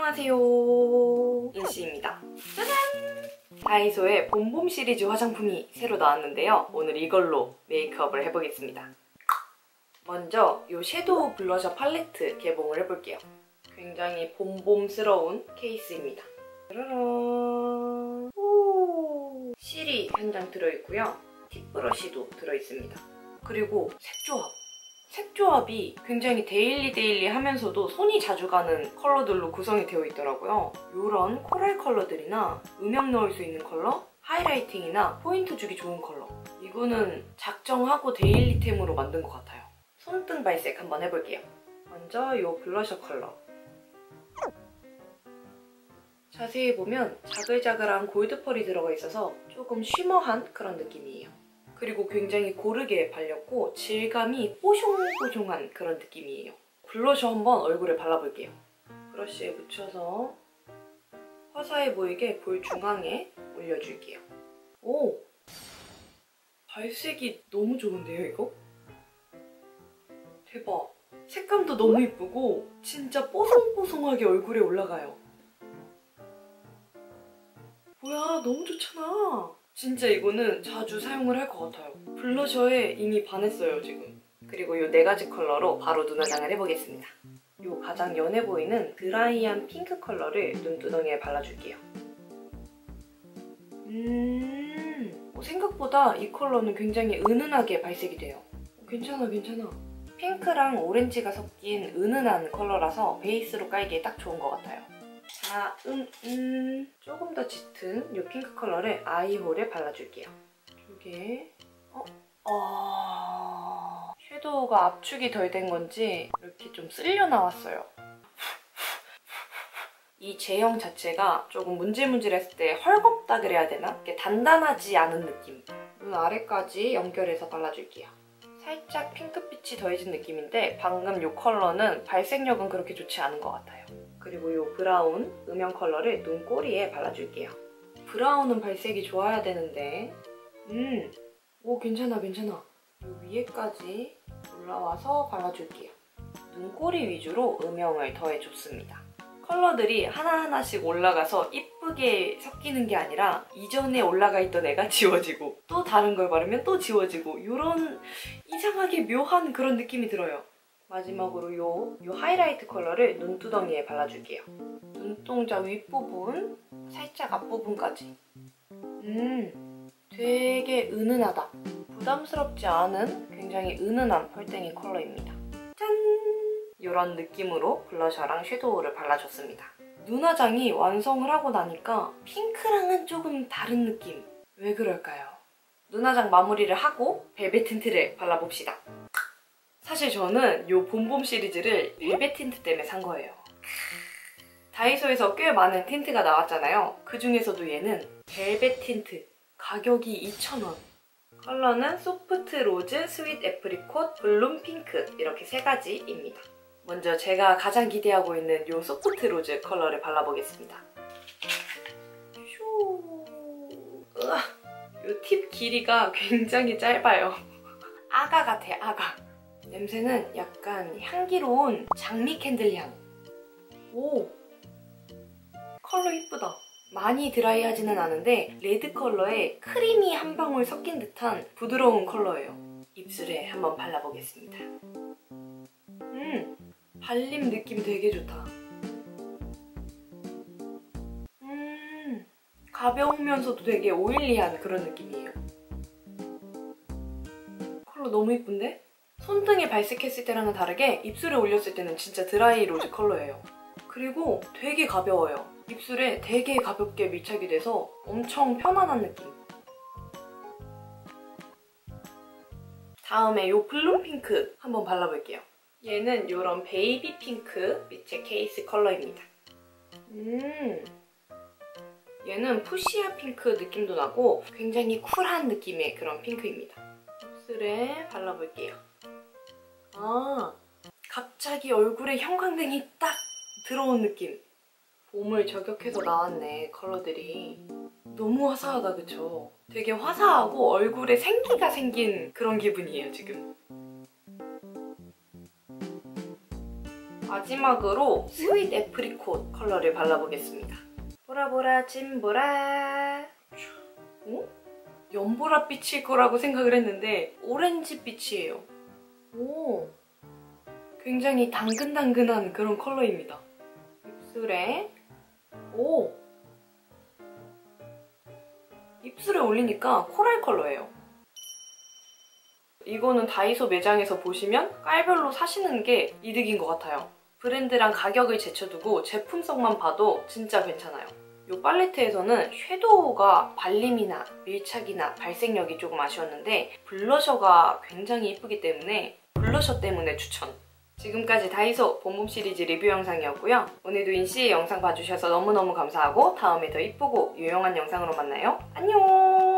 안녕하세요. 인씨입니다. 짜잔! 다이소의 봄봄 시리즈 화장품이 새로 나왔는데요. 오늘 이걸로 메이크업을 해보겠습니다. 먼저 이 섀도우 블러셔 팔레트 개봉을 해볼게요. 굉장히 봄봄스러운 케이스입니다. 짜라란! 오! 실이 한 장 들어있고요. tip brush도 들어있습니다. 그리고 색 조합 색 조합이 굉장히 daily daily 하면서도 손이 자주 가는 컬러들로 구성이 되어 있더라고요. 이런 coral 컬러들이나 음영 넣을 수 있는 컬러, highlighting이나 포인트 주기 좋은 컬러 이거는 작정하고 daily템으로 만든 것 같아요. 손등 발색 한번 해볼게요. 먼저 이 블러셔 컬러 자세히 보면 자글자글한 gold pearl이 들어가 있어서 조금 shimmer한 그런 느낌이에요. 그리고 굉장히 고르게 발렸고 질감이 뽀송뽀송한 그런 느낌이에요. 블러셔 한번 얼굴에 발라볼게요. 브러쉬에 묻혀서 화사해 보이게 볼 중앙에 올려줄게요. 오! 발색이 너무 좋은데요, 이거? 대박! 색감도 너무 이쁘고 진짜 뽀송뽀송하게 얼굴에 올라가요. 뭐야, 너무 좋잖아. 진짜 이거는 자주 사용을 할 것 같아요. 블러셔에 이미 반했어요, 지금. 그리고 이 네 가지 컬러로 바로 눈화장을 해보겠습니다. 이 가장 연해 보이는 드라이한 핑크 컬러를 눈두덩이에 발라줄게요. 음, 어, 생각보다 이 컬러는 굉장히 은은하게 발색이 돼요. 어, 괜찮아, 괜찮아. 핑크랑 오렌지가 섞인 은은한 컬러라서 베이스로 깔기에 딱 좋은 것 같아요. 자, 음, 음. 조금 더 짙은 이 핑크 컬러를 아이홀에 발라줄게요. 두 개. 어? 아... 섀도우가 압축이 덜 된 건지 이렇게 좀 쓸려 나왔어요. 이 제형 자체가 조금 문질문질했을 때 헐겁다 그래야 되나? 이렇게 단단하지 않은 느낌. 눈 아래까지 연결해서 발라줄게요. 살짝 핑크빛이 더해진 느낌인데 방금 이 컬러는 발색력은 그렇게 좋지 않은 것 같아요. 그리고 이 브라운 음영 컬러를 눈꼬리에 발라줄게요. 브라운은 발색이 좋아야 되는데 음, 오 괜찮아 괜찮아. 이 위에까지 올라와서 발라줄게요. 눈꼬리 위주로 음영을 더해줬습니다. 컬러들이 하나하나씩 올라가서 이쁘게 섞이는 게 아니라 이전에 올라가 있던 애가 지워지고 또 다른 걸 바르면 또 지워지고 이런 이상하게 묘한 그런 느낌이 들어요. 마지막으로 요, 요 하이라이트 컬러를 눈두덩이에 발라줄게요. 눈동자 윗부분, 살짝 앞부분까지. 음, 되게 은은하다. 부담스럽지 않은 굉장히 은은한 펄땡이 컬러입니다. 짠! 이런 느낌으로 블러셔랑 섀도우를 발라줬습니다. 눈화장이 완성을 하고 나니까 핑크랑은 조금 다른 느낌. 왜 그럴까요? 눈화장 마무리를 하고 벨벳 틴트를 발라봅시다. 사실 저는 이 봄봄 시리즈를 벨벳 틴트 때문에 산 거예요. 다이소에서 꽤 많은 틴트가 나왔잖아요. 그 중에서도 얘는 벨벳 틴트. 가격이 2,000원. 컬러는 soft rose, sweet apricot, bloom pink 이렇게 세 가지입니다. 먼저 제가 가장 기대하고 있는 이 soft rose 컬러를 발라보겠습니다. 이 팁 길이가 굉장히 짧아요. 아가 같아, 아가. 냄새는 약간 향기로운 장미 candle 향. 오! 컬러 이쁘다. 많이 드라이하지는 않은데 레드 컬러에 크림이 한 방울 섞인 듯한 부드러운 컬러예요. 입술에 한번 발라보겠습니다. 음! 발림 느낌 되게 좋다. 음! 가벼우면서도 되게 oily한 그런 느낌이에요. 컬러 너무 이쁜데? 손등에 발색했을 때랑은 다르게 입술에 올렸을 때는 진짜 dry rose 컬러예요. 그리고 되게 가벼워요. 입술에 되게 가볍게 밀착이 돼서 엄청 편안한 느낌. 다음에 이 bloom pink 한번 발라볼게요. 얘는 이런 baby pink 밑에 케이스 컬러입니다. 음, 얘는 푸시아 핑크 느낌도 나고 굉장히 쿨한 느낌의 그런 핑크입니다. 입술에 발라볼게요. 아, 갑자기 얼굴에 형광등이 딱 들어온 느낌. 봄을 저격해서 나왔네, 컬러들이. 너무 화사하다, 그쵸? 되게 화사하고 얼굴에 생기가 생긴 그런 기분이에요, 지금. 마지막으로 sweet apricot 컬러를 발라보겠습니다. 보라보라 찐보라 어? 연보라빛일 거라고 생각을 했는데 오렌지빛이에요. 오, 굉장히 당근당근한 그런 컬러입니다. 입술에 오 입술에 올리니까 coral 컬러예요. 이거는 다이소 매장에서 보시면 깔별로 사시는 게 이득인 것 같아요. 브랜드랑 가격을 제쳐두고 제품성만 봐도 진짜 괜찮아요. 이 팔레트에서는 섀도우가 발림이나 밀착이나 발색력이 조금 아쉬웠는데 블러셔가 굉장히 이쁘기 때문에 블러셔 때문에 추천! 지금까지 다이소 봄봄 시리즈 리뷰 영상이었고요. 오늘도 인씨 영상 봐주셔서 너무너무 감사하고 다음에 더 이쁘고 유용한 영상으로 만나요. 안녕!